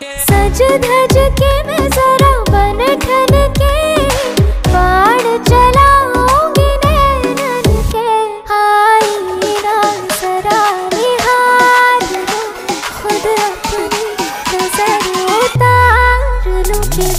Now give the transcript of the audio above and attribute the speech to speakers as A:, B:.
A: सज धज के मैं जरा बन ठन के, बाण चलाऊँगी नैनन के। आई ना जरा निहार खुद अपनी नज़र उतार लूँ। कि